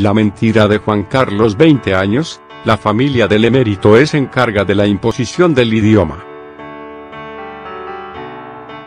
La mentira de Juan Carlos 20 años, la familia del emérito es encarga de la imposición del idioma.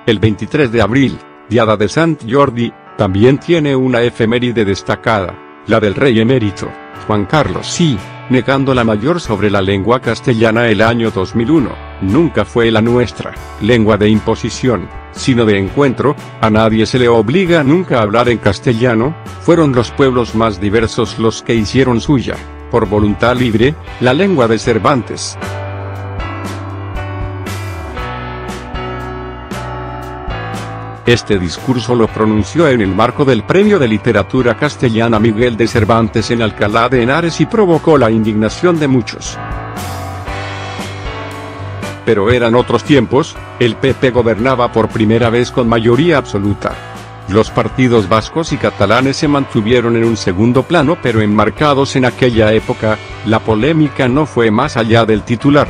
El 23 de abril, Diada de Sant Jordi, también tiene una efeméride destacada, la del rey emérito, Juan Carlos sí, negando la mayor sobre la lengua castellana el año 2001, nunca fue la nuestra, lengua de imposición, sino de encuentro, a nadie se le obliga nunca a hablar en castellano, fueron los pueblos más diversos los que hicieron suya, por voluntad libre, la lengua de Cervantes. Este discurso lo pronunció en el marco del Premio de Literatura Castellana Miguel de Cervantes en Alcalá de Henares y provocó la indignación de muchos. Pero eran otros tiempos, el PP gobernaba por primera vez con mayoría absoluta. Los partidos vascos y catalanes se mantuvieron en un segundo plano pero enmarcados en aquella época, la polémica no fue más allá del titular.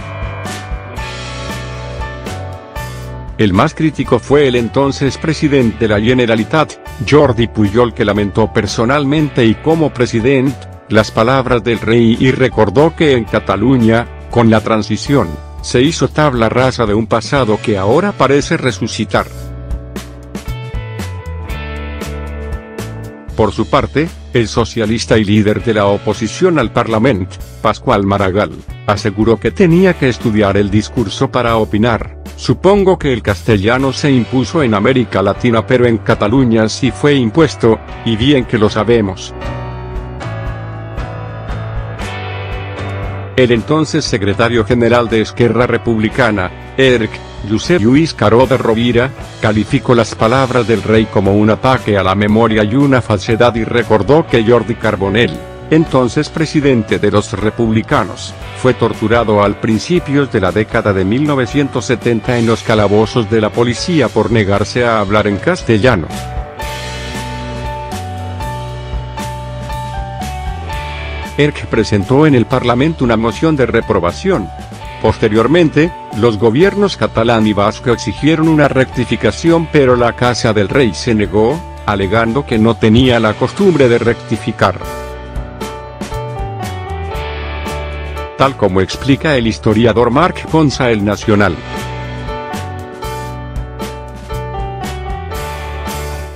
El más crítico fue el entonces presidente de la Generalitat, Jordi Pujol que lamentó personalmente y como presidente, las palabras del rey y recordó que en Cataluña, con la transición, se hizo tabla rasa de un pasado que ahora parece resucitar. Por su parte, el socialista y líder de la oposición al Parlamento, Pascual Maragall, aseguró que tenía que estudiar el discurso para opinar. Supongo que el castellano se impuso en América Latina pero en Cataluña sí fue impuesto, y bien que lo sabemos. El entonces secretario general de Esquerra Republicana, ERC, Josep Lluís Caró de Rovira, calificó las palabras del rey como un ataque a la memoria y una falsedad y recordó que Jordi Carbonell, entonces presidente de los republicanos, fue torturado al principios de la década de 1970 en los calabozos de la policía por negarse a hablar en castellano. ERC presentó en el Parlamento una moción de reprobación. Posteriormente, los gobiernos catalán y vasco exigieron una rectificación pero la Casa del Rey se negó, alegando que no tenía la costumbre de rectificar. Tal como explica el historiador Marc Ponsa el Nacional.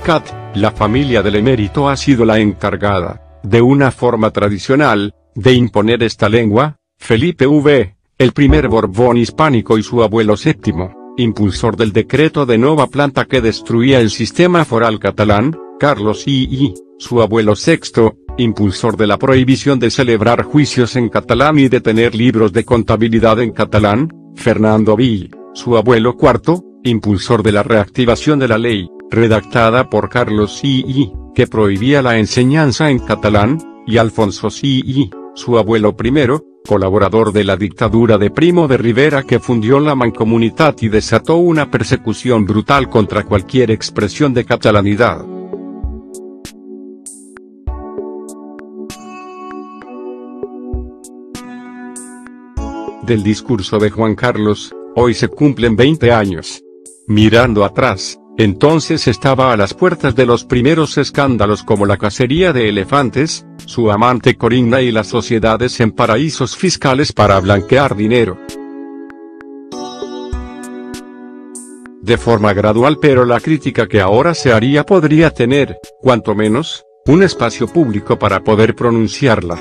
Cat, la familia del emérito ha sido la encargada, de una forma tradicional, de imponer esta lengua, Felipe V, el primer Borbón hispánico y su abuelo séptimo, impulsor del decreto de Nova Planta que destruía el sistema foral catalán, Carlos I, su abuelo sexto, impulsor de la prohibición de celebrar juicios en catalán y de tener libros de contabilidad en catalán, Fernando Vill, su abuelo cuarto, impulsor de la reactivación de la ley, redactada por Carlos I, que prohibía la enseñanza en catalán, y Alfonso I, su abuelo primero, colaborador de la dictadura de Primo de Rivera que fundió la mancomunidad y desató una persecución brutal contra cualquier expresión de catalanidad. Del discurso de Juan Carlos, hoy se cumplen 20 años. Mirando atrás, entonces estaba a las puertas de los primeros escándalos como la cacería de elefantes, su amante Corinna y las sociedades en paraísos fiscales para blanquear dinero. De forma gradual pero la crítica que ahora se haría podría tener, cuanto menos, un espacio público para poder pronunciarla.